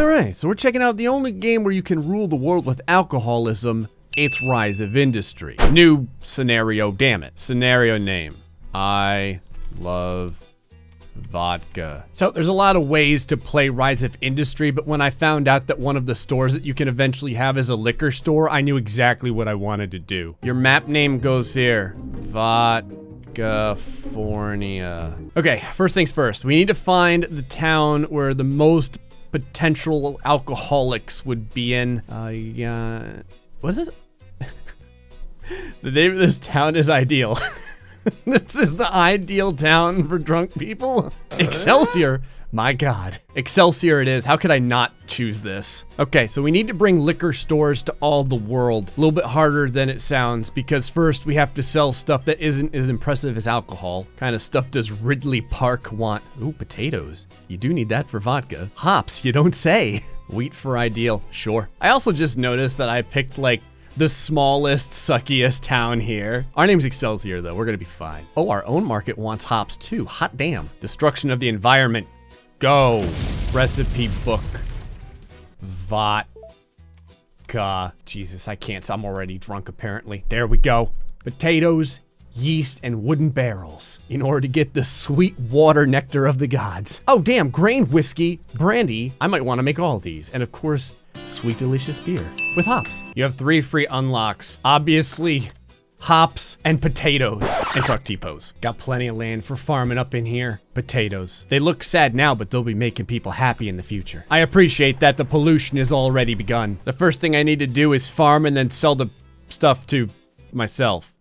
Alright, so we're checking out the only game where you can rule the world with alcoholism. It's Rise of Industry. New scenario, damn it. Scenario name. I love vodka. So there's a lot of ways to play Rise of Industry, but when I found out that one of the stores that you can eventually have is a liquor store, I knew exactly what I wanted to do. Your map name goes here. Vodkafornia. Okay, first things first. We need to find the town where the most potential alcoholics would be in. Uh, yeah. What is this? the name of this town is Ideal. this is the ideal town for drunk people. Excelsior. My God. Excelsior it is. How could I not choose this? Okay, so we need to bring liquor stores to all the world. A little bit harder than it sounds because first we have to sell stuff that isn't as impressive as alcohol. Kind of stuff does Ridley Park want? Ooh, potatoes. You do need that for vodka. Hops, you don't say. Wheat for ideal, sure. I also just noticed that I picked like the smallest, suckiest town here. Our name's Excelsior though, we're gonna be fine. Oh, our own market wants hops too, hot damn. Destruction of the environment, go. Recipe book, vodka. Jesus, I can't, I'm already drunk apparently. There we go. Potatoes, yeast, and wooden barrels in order to get the sweet water nectar of the gods. Oh damn, grain whiskey, brandy. I might wanna make all these. And of course, sweet delicious beer with hops. You have three free unlocks. Obviously, hops and potatoes and truck depots. Got plenty of land for farming up in here. Potatoes. They look sad now, but they'll be making people happy in the future. I appreciate that the pollution has already begun. The first thing I need to do is farm and then sell the stuff to myself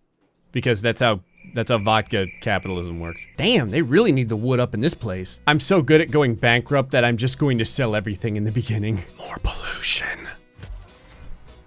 because that's how that's how vodka capitalism works. Damn, they really need the wood up in this place. I'm so good at going bankrupt that I'm just going to sell everything in the beginning. More pollution.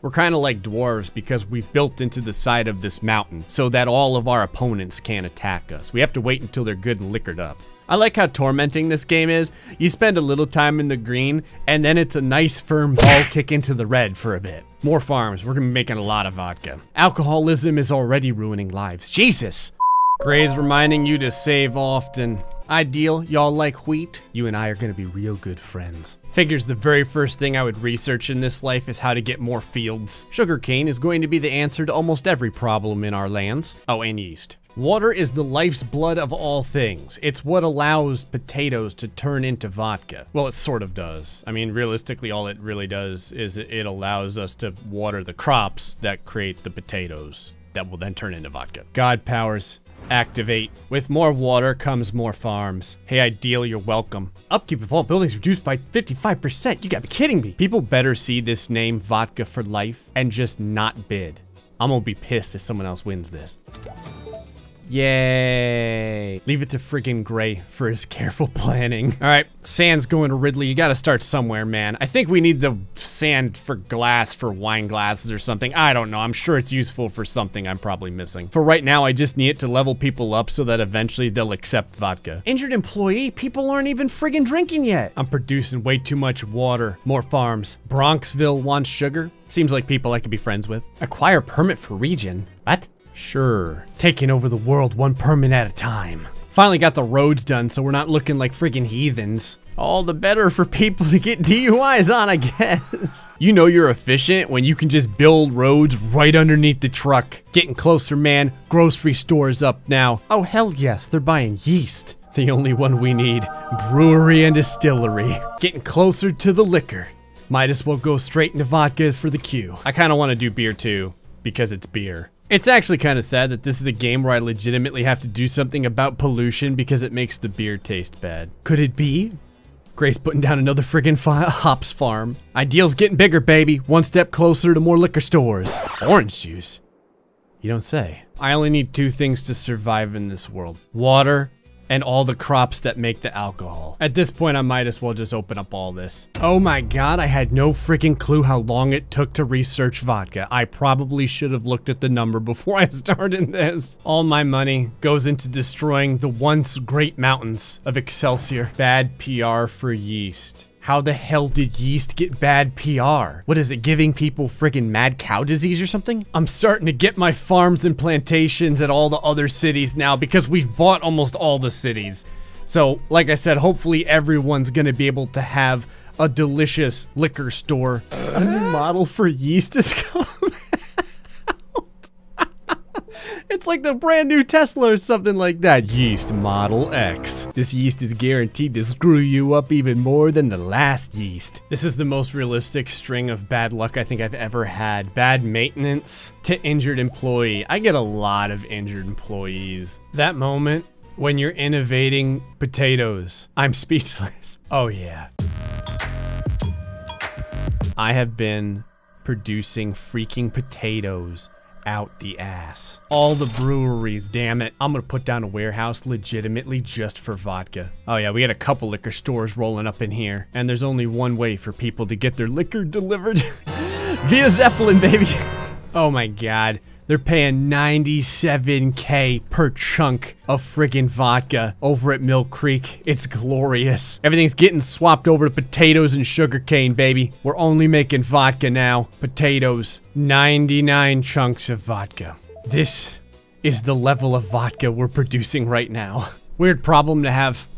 We're kind of like dwarves because we've built into the side of this mountain so that all of our opponents can't attack us. We have to wait until they're good and liquored up. I like how tormenting this game is. You spend a little time in the green, and then it's a nice firm ball kick into the red for a bit. More farms. We're gonna be making a lot of vodka. Alcoholism is already ruining lives. Jesus! Gray's reminding you to save often. Ideal, y'all like wheat? You and I are gonna be real good friends. Figures the very first thing I would research in this life is how to get more fields. Sugarcane is going to be the answer to almost every problem in our lands. Oh, and yeast. Water is the life's blood of all things. It's what allows potatoes to turn into vodka. Well, it sort of does. I mean, realistically, all it really does is it allows us to water the crops that create the potatoes that will then turn into vodka. God powers, activate. With more water comes more farms. Hey, Ideal, you're welcome. Upkeep of all buildings reduced by 55%. You gotta be kidding me. People better see this name, Vodka for Life, and just not bid. I'm gonna be pissed if someone else wins this. Yay. Leave it to friggin' Gray for his careful planning. All right, sand's going to Ridley. You gotta start somewhere, man. I think we need the sand for glass for wine glasses or something. I don't know. I'm sure it's useful for something I'm probably missing. For right now, I just need it to level people up so that eventually they'll accept vodka. Injured employee? People aren't even friggin' drinking yet. I'm producing way too much water. More farms. Bronxville wants sugar? Seems like people I could be friends with. Acquire permit for region. What? Sure. Taking over the world one permit at a time. Finally got the roads done so we're not looking like friggin' heathens. All the better for people to get DUIs on, I guess. You know you're efficient when you can just build roads right underneath the truck. Getting closer, man. Grocery stores up now. Oh, hell yes, they're buying yeast. The only one we need. Brewery and distillery. Getting closer to the liquor. Might as well go straight into vodka for the queue. I kind of want to do beer too, because it's beer. It's actually kind of sad that this is a game where I legitimately have to do something about pollution because it makes the beer taste bad. Could it be? Gray's putting down another friggin' hops farm. Ideal's getting bigger, baby. One step closer to more liquor stores. Orange juice? You don't say. I only need two things to survive in this world. Water and all the crops that make the alcohol. At this point, I might as well just open up all this. Oh my god, I had no freaking clue how long it took to research vodka. I probably should have looked at the number before I started this. All my money goes into destroying the once great mountains of Excelsior. Bad PR for yeast. How the hell did yeast get bad PR? What is it, giving people friggin' mad cow disease or something? I'm starting to get my farms and plantations at all the other cities now because we've bought almost all the cities. So, like I said, hopefully everyone's gonna be able to have a delicious liquor store. A new model for yeast is coming It's like the brand new Tesla or something like that. Yeast Model X. This yeast is guaranteed to screw you up even more than the last yeast. This is the most realistic string of bad luck I think I've ever had. Bad maintenance to injured employee. I get a lot of injured employees. That moment when you're innovating potatoes, I'm speechless. Oh yeah. I have been producing freaking potatoes out the ass. All the breweries, damn it. I'm gonna put down a warehouse legitimately just for vodka. Oh yeah, we got a couple liquor stores rolling up in here. And there's only one way for people to get their liquor delivered. Via Zeppelin, baby. oh my god. They're paying 97k per chunk of friggin' vodka over at Mill Creek. It's glorious. Everything's getting swapped over to potatoes and sugarcane, baby. We're only making vodka now. Potatoes. 99 chunks of vodka. This is the level of vodka we're producing right now. Weird problem to have.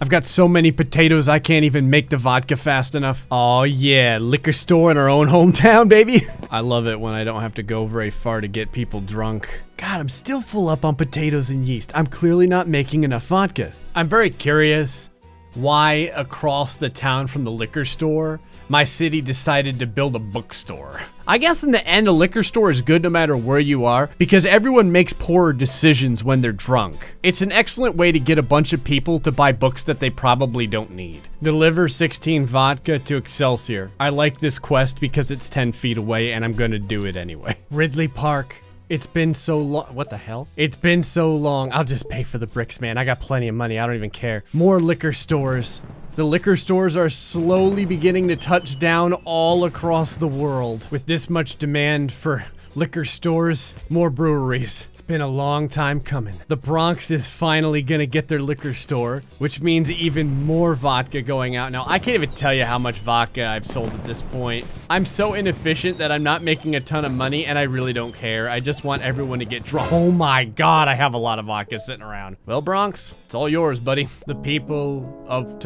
I've got so many potatoes I can't even make the vodka fast enough. Oh yeah, liquor store in our own hometown, baby. I love it when I don't have to go very far to get people drunk. God, I'm still full up on potatoes and yeast. I'm clearly not making enough vodka. I'm very curious why across the town from the liquor store my city decided to build a bookstore. I guess in the end, a liquor store is good no matter where you are because everyone makes poorer decisions when they're drunk. It's an excellent way to get a bunch of people to buy books that they probably don't need. Deliver 16 vodka to Excelsior. I like this quest because it's 10 feet away and I'm gonna do it anyway. Ridley Park. It's been so long. What the hell? It's been so long. I'll just pay for the bricks, man. I got plenty of money. I don't even care. More liquor stores. The liquor stores are slowly beginning to touch down all across the world. With this much demand for liquor stores, more breweries. It's been a long time coming. The Bronx is finally gonna get their liquor store, which means even more vodka going out. Now, I can't even tell you how much vodka I've sold at this point. I'm so inefficient that I'm not making a ton of money, and I really don't care. I just want everyone to get drunk. Oh my god, I have a lot of vodka sitting around. Well, Bronx, it's all yours, buddy. The people of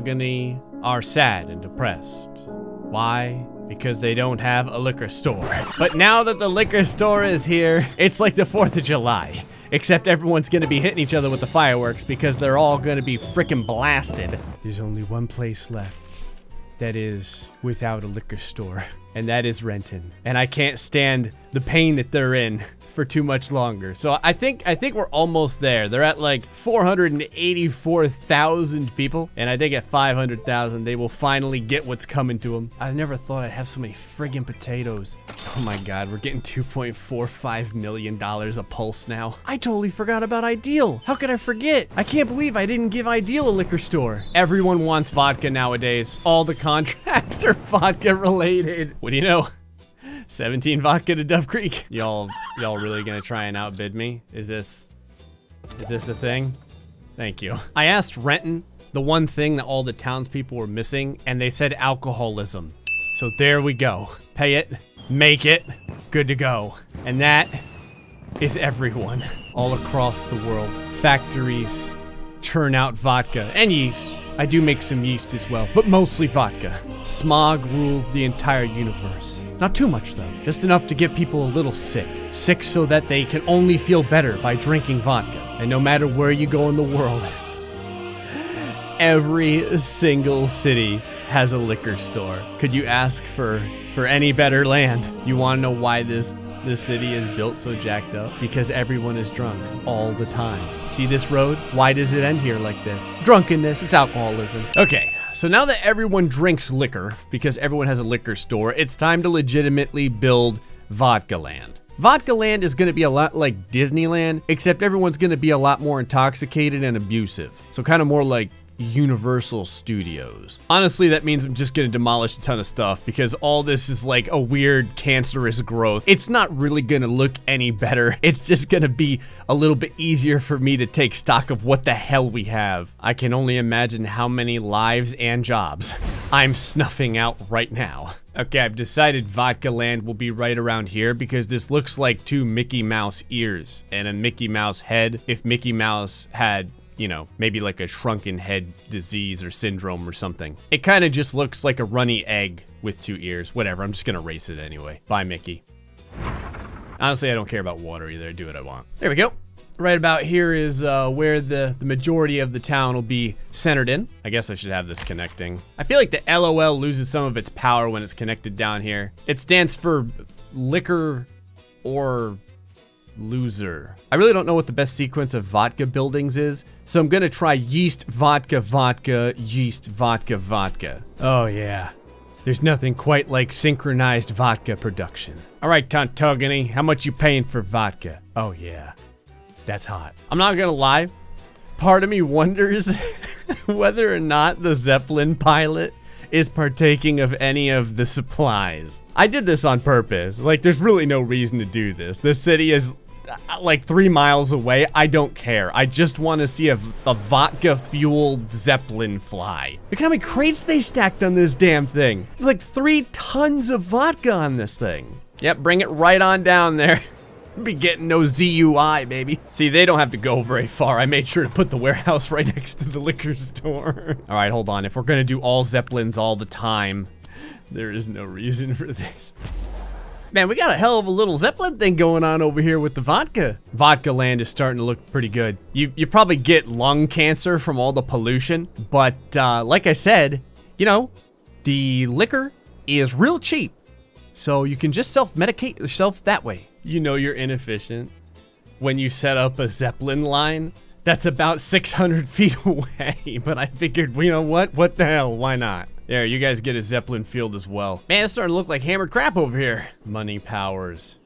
Tontogany are sad and depressed. Why? because they don't have a liquor store. But now that the liquor store is here, it's like the 4th of July. Except everyone's gonna be hitting each other with the fireworks because they're all gonna be freaking blasted. There's only one place left that is without a liquor store, and that is Renton. And I can't stand the pain that they're in for too much longer. So I think I think we're almost there. They're at like 484,000 people, and I think at 500,000 they will finally get what's coming to them. I never thought I'd have so many friggin' potatoes. Oh my god, we're getting 2.45 million dollars a pulse now. I totally forgot about Ideal. How could I forget? I can't believe I didn't give Ideal a liquor store. Everyone wants vodka nowadays. All the contracts are vodka related. What do you know? 17 vodka to Dove Creek. Y'all, y'all really gonna try and outbid me? Is this, is this the thing? Thank you. I asked Renton the one thing that all the townspeople were missing, and they said alcoholism. So there we go. Pay it, make it, good to go. And that is everyone all across the world. Factories, churn out vodka and yeast. I do make some yeast as well, but mostly vodka. Smog rules the entire universe. Not too much though, just enough to get people a little sick. Sick so that they can only feel better by drinking vodka. And no matter where you go in the world, every single city has a liquor store. Could you ask for for any better land? You want to know why this the city is built so jacked up because everyone is drunk all the time. See this road? Why does it end here like this? Drunkenness, it's alcoholism. Okay, so now that everyone drinks liquor, because everyone has a liquor store, it's time to legitimately build Vodka Land. Vodka Land is going to be a lot like Disneyland, except everyone's going to be a lot more intoxicated and abusive. So kind of more like Universal Studios. Honestly, that means I'm just gonna demolish a ton of stuff because all this is like a weird cancerous growth. It's not really gonna look any better. It's just gonna be a little bit easier for me to take stock of what the hell we have. I can only imagine how many lives and jobs I'm snuffing out right now. Okay, I've decided Vodka Land will be right around here because this looks like two Mickey Mouse ears and a Mickey Mouse head if Mickey Mouse had you know, maybe like a shrunken head disease or syndrome or something. It kind of just looks like a runny egg with two ears. Whatever, I'm just gonna race it anyway. Bye, Mickey. Honestly, I don't care about water either. I do what I want. There we go. Right about here is uh, where the, the majority of the town will be centered in. I guess I should have this connecting. I feel like the LOL loses some of its power when it's connected down here. It stands for liquor or loser. I really don't know what the best sequence of vodka buildings is, so I'm gonna try yeast, vodka, vodka, yeast, vodka, vodka. Oh yeah. There's nothing quite like synchronized vodka production. All right, Tontogany, how much you paying for vodka? Oh yeah, that's hot. I'm not gonna lie, part of me wonders whether or not the Zeppelin pilot is partaking of any of the supplies. I did this on purpose. Like, there's really no reason to do this. The city is Uh, like three miles away. I don't care. I just want to see a, a vodka-fueled Zeppelin fly. Look at how many crates they stacked on this damn thing. Like three tons of vodka on this thing. Yep, bring it right on down there. Be getting no ZUI, baby. See, they don't have to go very far. I made sure to put the warehouse right next to the liquor store. all right, hold on. If we're gonna do all Zeppelins all the time, there is no reason for this. Man, we got a hell of a little Zeppelin thing going on over here with the vodka. Vodka land is starting to look pretty good. You, you probably get lung cancer from all the pollution, but uh, like I said, you know, the liquor is real cheap. So you can just self-medicate yourself that way. You know you're inefficient when you set up a Zeppelin line that's about 600 feet away. But I figured, you know what? What the hell? Why not? There, you guys get a Zeppelin field as well. Man, it's starting to look like hammered crap over here. Money powers.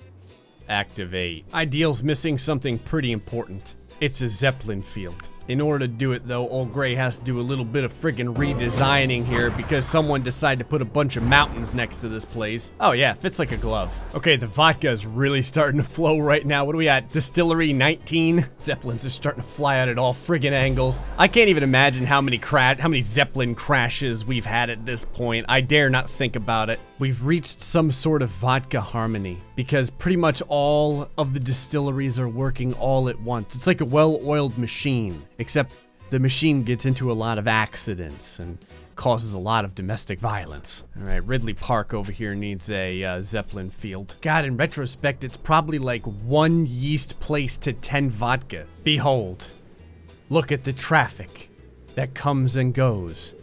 Activate. Ideal's missing something pretty important. It's a Zeppelin field. In order to do it though, Old Gray has to do a little bit of friggin' redesigning here because someone decided to put a bunch of mountains next to this place. Oh yeah, fits like a glove. Okay, the vodka is really starting to flow right now. What are we at? Distillery 19? Zeppelins are starting to fly out at all friggin' angles. I can't even imagine how many crash, how many Zeppelin crashes we've had at this point. I dare not think about it. We've reached some sort of vodka harmony because pretty much all of the distilleries are working all at once. It's like a well-oiled machine, except the machine gets into a lot of accidents and causes a lot of domestic violence. All right, Ridley Park over here needs a uh, Zeppelin field. God, in retrospect, it's probably like one yeast place to 10 vodka. Behold, look at the traffic that comes and goes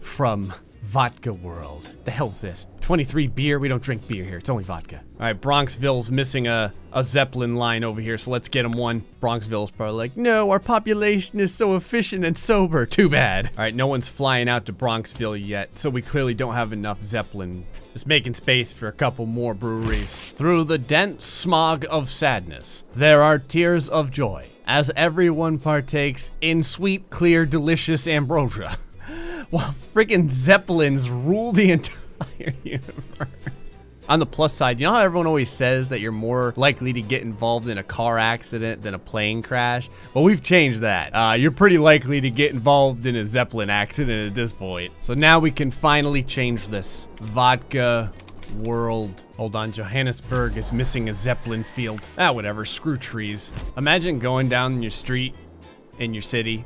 from Vodka World. The hell's this? 23 beer? We don't drink beer here. It's only vodka. All right, Bronxville's missing a, a Zeppelin line over here, so let's get him one. Bronxville's probably like, no, our population is so efficient and sober. Too bad. All right, no one's flying out to Bronxville yet, so we clearly don't have enough Zeppelin. Just making space for a couple more breweries. Through the dense smog of sadness, there are tears of joy as everyone partakes in sweet, clear, delicious ambrosia. while freaking Zeppelins rule the entire universe. On the plus side, you know how everyone always says that you're more likely to get involved in a car accident than a plane crash? Well, we've changed that. Uh, you're pretty likely to get involved in a Zeppelin accident at this point. So now we can finally change this. Vodka world. Hold on, Johannesburg is missing a Zeppelin field. Ah, whatever, screw trees. Imagine going down your street in your city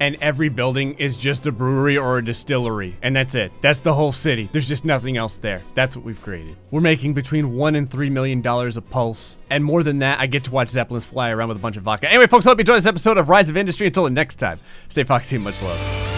and every building is just a brewery or a distillery. And that's it. That's the whole city. There's just nothing else there. That's what we've created. We're making between one and three million dollars a pulse. And more than that, I get to watch Zeppelins fly around with a bunch of vodka. Anyway, folks, I hope you enjoyed this episode of Rise of Industry. Until the next time, stay foxy and much love.